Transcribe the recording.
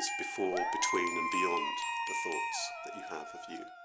is before, between, and beyond the thoughts that you have of you.